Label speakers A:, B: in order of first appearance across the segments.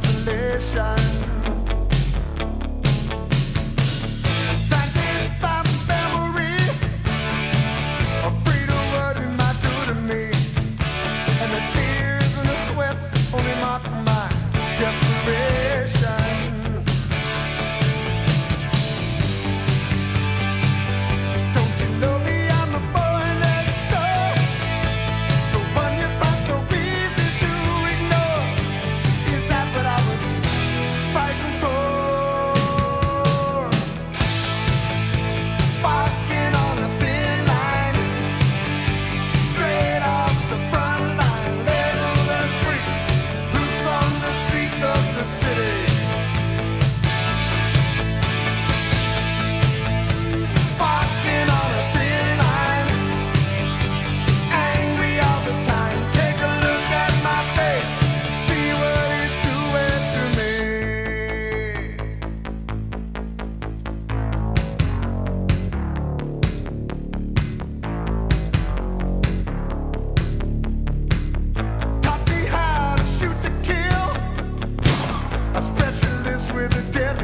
A: consolation. city.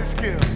A: his skill.